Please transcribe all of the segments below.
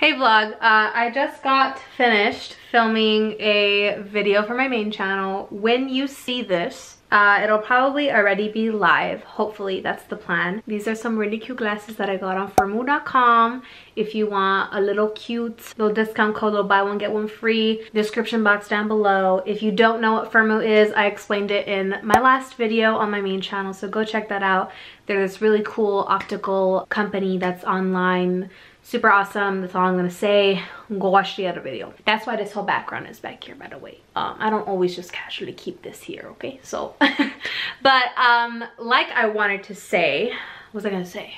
Hey vlog, uh, I just got finished filming a video for my main channel. When you see this, uh, it'll probably already be live. Hopefully, that's the plan. These are some really cute glasses that I got on Firmoo.com. If you want a little cute little discount code, little buy one, get one free, description box down below. If you don't know what Firmoo is, I explained it in my last video on my main channel, so go check that out. They're this really cool optical company that's online super awesome that's all i'm gonna say. Go watch the other video. That's why this whole background is back here by the way. Um, i don't always just casually keep this here okay? So but um like i wanted to say what was i gonna say?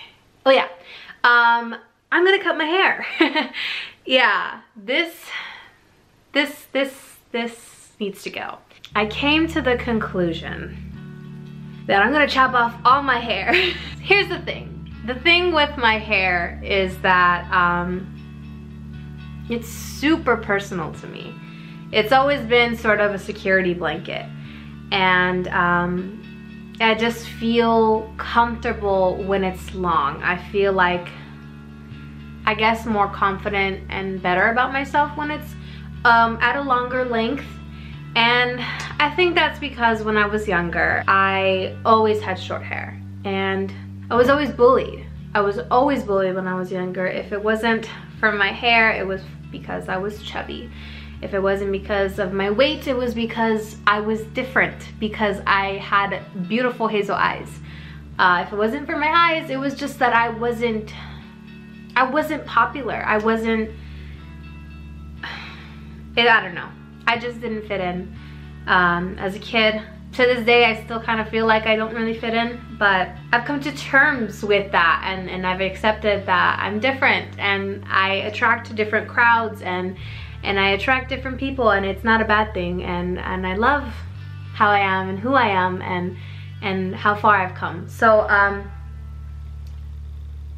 Oh yeah. Um i'm gonna cut my hair. Yeah this this this this needs to go. I came to the conclusion that i'm gonna chop off all my hair. Here's the thing the thing with my hair is that um, it's super personal to me. It's always been sort of a security blanket. And um, I just feel comfortable when it's long. I feel like, I guess more confident and better about myself when it's um, at a longer length. And I think that's because when I was younger, I always had short hair. And I was always bullied. I was always bullied when I was younger. If it wasn't for my hair, it was because I was chubby. If it wasn't because of my weight, it was because I was different, because I had beautiful hazel eyes. Uh, if it wasn't for my eyes, it was just that I wasn't, I wasn't popular. I wasn't, it, I don't know. I just didn't fit in. Um, as a kid, to this day I still kind of feel like I don't really fit in but I've come to terms with that and, and I've accepted that I'm different and I attract different crowds and and I attract different people and it's not a bad thing and and I love how I am and who I am and and how far I've come. So um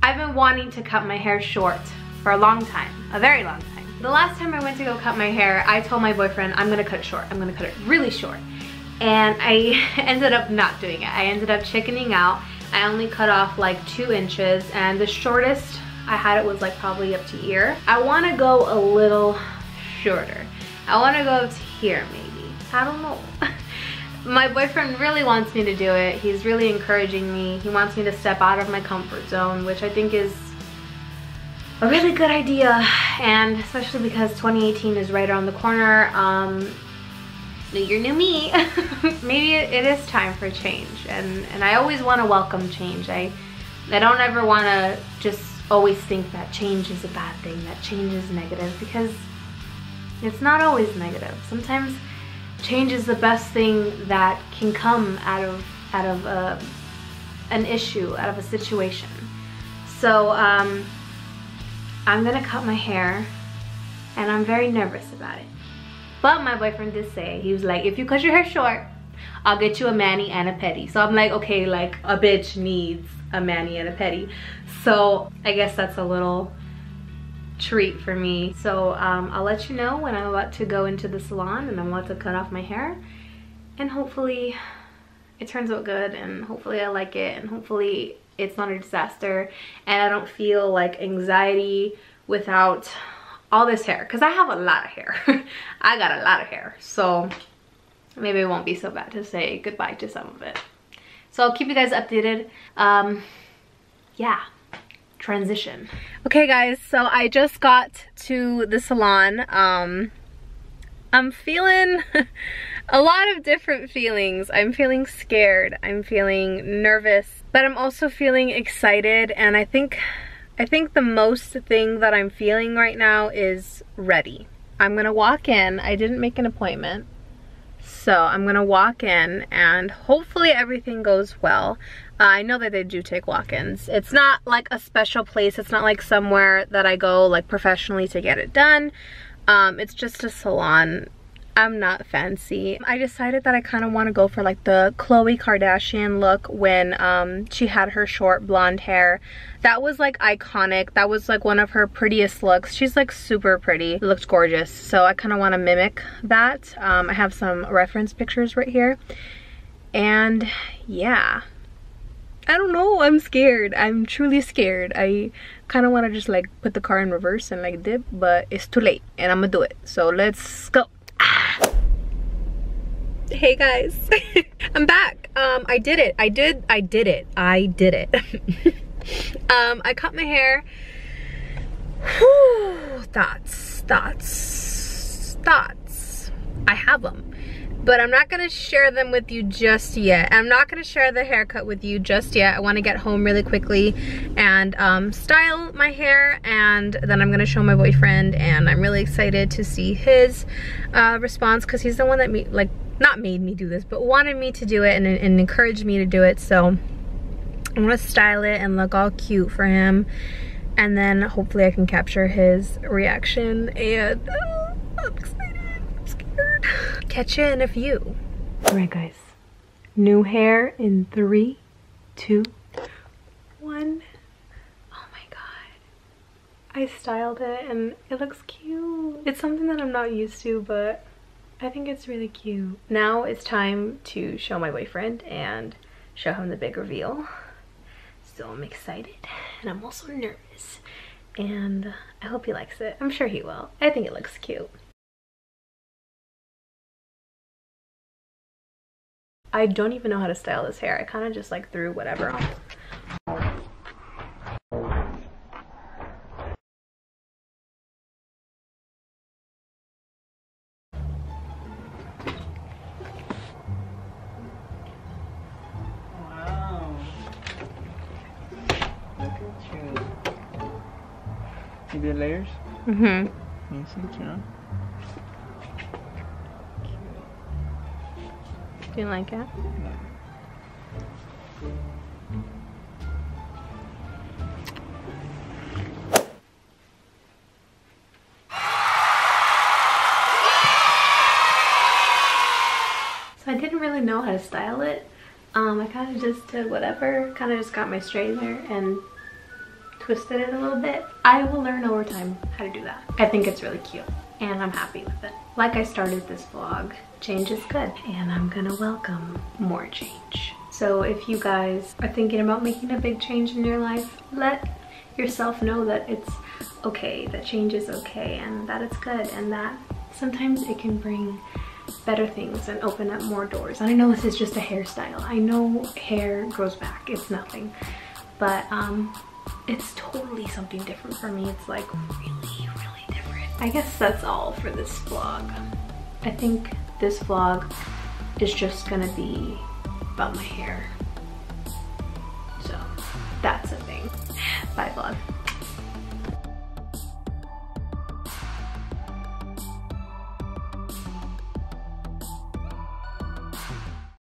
I've been wanting to cut my hair short for a long time a very long time. The last time I went to go cut my hair I told my boyfriend I'm gonna cut short. I'm gonna cut it really short and I ended up not doing it. I ended up chickening out. I only cut off like two inches and the shortest I had it was like probably up to ear. I want to go a little shorter. I want to go up to here maybe. I don't know. my boyfriend really wants me to do it. He's really encouraging me. He wants me to step out of my comfort zone, which I think is a really good idea. And especially because 2018 is right around the corner. Um, year, new me. Maybe it is time for change. And, and I always want to welcome change. I, I don't ever want to just always think that change is a bad thing, that change is negative, because it's not always negative. Sometimes change is the best thing that can come out of, out of a, uh, an issue, out of a situation. So um, I'm gonna cut my hair and I'm very nervous about it. But my boyfriend did say, he was like, if you cut your hair short, I'll get you a mani and a pedi. So I'm like, okay, like a bitch needs a mani and a pedi. So I guess that's a little treat for me. So um, I'll let you know when I'm about to go into the salon and I'm about to cut off my hair. And hopefully it turns out good and hopefully I like it and hopefully it's not a disaster and I don't feel like anxiety without all this hair because I have a lot of hair. I got a lot of hair. So maybe it won't be so bad to say goodbye to some of it. So I'll keep you guys updated. Um, yeah, transition. Okay guys, so I just got to the salon. Um, I'm feeling a lot of different feelings. I'm feeling scared. I'm feeling nervous, but I'm also feeling excited and I think I think the most thing that I'm feeling right now is ready. I'm gonna walk in. I didn't make an appointment. So I'm gonna walk in and hopefully everything goes well. Uh, I know that they do take walk-ins. It's not like a special place. It's not like somewhere that I go like professionally to get it done. Um, it's just a salon I'm not fancy. I decided that I kind of want to go for like the Khloe Kardashian look when um, she had her short blonde hair. That was like iconic. That was like one of her prettiest looks. She's like super pretty. Looked gorgeous. So I kind of want to mimic that. Um, I have some reference pictures right here. And yeah, I don't know, I'm scared. I'm truly scared. I kind of want to just like put the car in reverse and like dip, but it's too late and I'm gonna do it. So let's go. Hey guys, I'm back. Um, I did it. I did, I did it. I did it. um, I cut my hair. Thoughts, thoughts, thoughts. I have them but I'm not gonna share them with you just yet. I'm not gonna share the haircut with you just yet. I wanna get home really quickly and um, style my hair and then I'm gonna show my boyfriend and I'm really excited to see his uh, response because he's the one that me like not made me do this but wanted me to do it and, and encouraged me to do it so I'm gonna style it and look all cute for him and then hopefully I can capture his reaction and uh, I'm excited scared. catch you in a few. All right, guys. New hair in three, two, one. Oh my god. I styled it and it looks cute. It's something that I'm not used to, but I think it's really cute. Now it's time to show my boyfriend and show him the big reveal. So I'm excited and I'm also nervous and I hope he likes it. I'm sure he will. I think it looks cute. I don't even know how to style this hair. I kind of just like threw whatever on. You did layers? Mm-hmm. You see, you know? Do you like it? So I didn't really know how to style it. Um, I kind of just did whatever, kind of just got my straightener and twisted it a little bit. I will learn over time how to do that. I think it's really cute and I'm happy with it. Like I started this vlog change is good and I'm gonna welcome more change. So if you guys are thinking about making a big change in your life, let yourself know that it's okay, that change is okay and that it's good and that sometimes it can bring better things and open up more doors. And I know this is just a hairstyle. I know hair grows back, it's nothing. But um, it's totally something different for me. It's like really, really different. I guess that's all for this vlog. I think this vlog is just gonna be about my hair. So that's a thing. Bye vlog.